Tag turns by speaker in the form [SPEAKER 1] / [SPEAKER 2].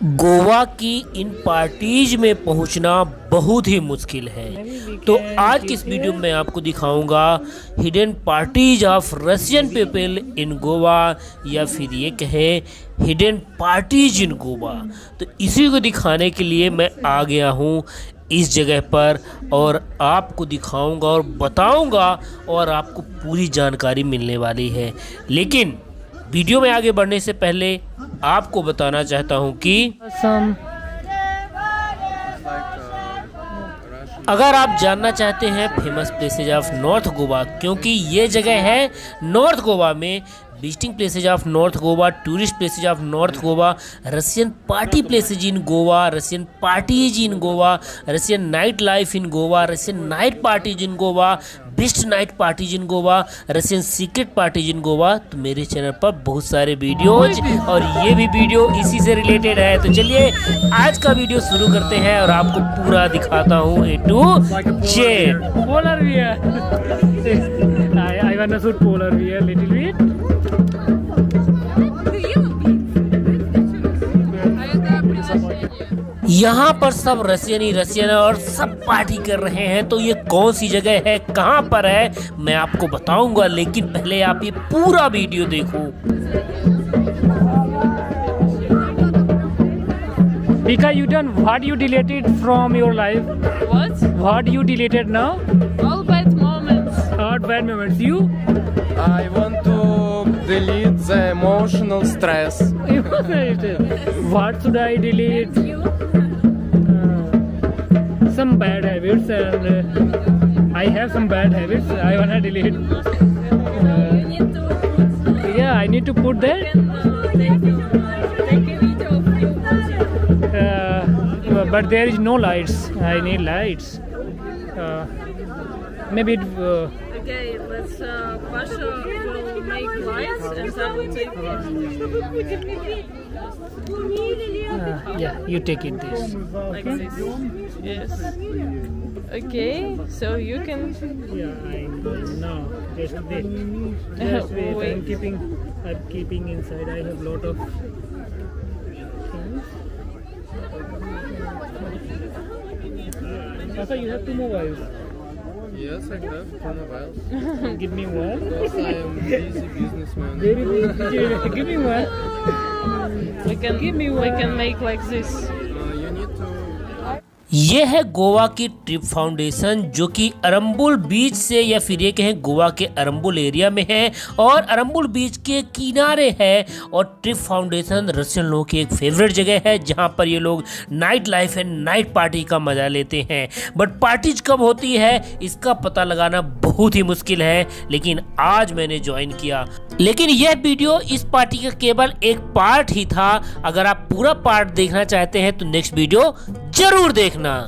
[SPEAKER 1] गोवा की इन पार्टीज़ में पहुँचना बहुत ही मुश्किल है। तो आज की इस वीडियो में आपको दिखाऊँगा hidden parties of Russian people in Goa या फिर ये कहें हिडन पार्टीज़ इन गोवा तो इसी को दिखाने के लिए मैं आ गया हूँ इस जगह पर और आपको दिखाऊँगा और बताऊँगा और आपको पूरी जानकारी मिलने वाली है। लेकिन वीडियो में आगे बढ़ने से पहले आपको बताना चाहता हूँ कि अगर आप जानना चाहते हैं famous places of north Goa क्योंकि ये जगह है नॉर्थ गोवा में visiting places of north Goa tourist places of north Goa Russian party places in Goa Russian parties in Goa Russian night life in Goa Russian night parties in Goa best night parties in Goa Russian secret parties in Goa तो मेरे channel पर बहुत सारे videos और ये भी video इसी से रिलेटेड है। तो चलिए आज का वीडियो शुरू करते हैं और आपको पूरा दिखाता हूँ ए टू जेड
[SPEAKER 2] पोलर भी है.
[SPEAKER 1] यहाँ पर सब रशियन ही रशियन है और सब पार्टी कर रहे हैं तो ये कौन सी जगह है कहाँ पर है मैं आपको बताऊँगा लेकिन पहले आप ये पूरा वीडियो देखो
[SPEAKER 2] Vika, you done what you deleted from your life?
[SPEAKER 3] What?
[SPEAKER 2] What you deleted now?
[SPEAKER 3] All bad moments.
[SPEAKER 2] Hard bad moments. You?
[SPEAKER 4] I want to delete the emotional stress.
[SPEAKER 2] what should I delete? Uh, some bad habits and uh, I have some bad habits. I wanna delete. Uh, yeah, I need to put that. Uh, but there is no lights. I need lights. Uh, maybe. It, uh,
[SPEAKER 3] Okay, let's uh, Pasha
[SPEAKER 2] uh, yeah, you take it this.
[SPEAKER 3] like this. Yes. Okay, so you can.
[SPEAKER 2] Yeah, I no, just wait. Just wait. I'm keeping. I'm keeping inside. I have lot of things. Papa, you have two mobiles.
[SPEAKER 4] Yes, I have two mobiles.
[SPEAKER 2] Give me one.
[SPEAKER 4] Because I am busy businessman.
[SPEAKER 2] Very. Give me one.
[SPEAKER 3] We can.
[SPEAKER 2] Give me
[SPEAKER 3] We
[SPEAKER 2] one.
[SPEAKER 3] can make like this.
[SPEAKER 1] ये है गोवा की trip foundation, जो कि अरम्बुल बीच से या फिर ये कहें गोवा के अरम्बुल एरिया में है और अरम्बुल बीच के किनारे है और ट्रिप फाउंडेशन रशियन लोगों की एक फेवरेट जगह है, जहाँ पर ये लोग night life and night party का मज़ा लेते हैं। बट पार्टीज़ कब होती है, इसका पता लगाना बहुत ही मुश्किल है, लेकिन आज मैंने ज्वाइन किया। लेकिन यह वीडियो इस पार्टी का केवल एक पार्ट ही था। अगर आप पूरा पार्ट देखना चाहते हैं तो नेक्स्ट वीडियो ज़रूर देखना।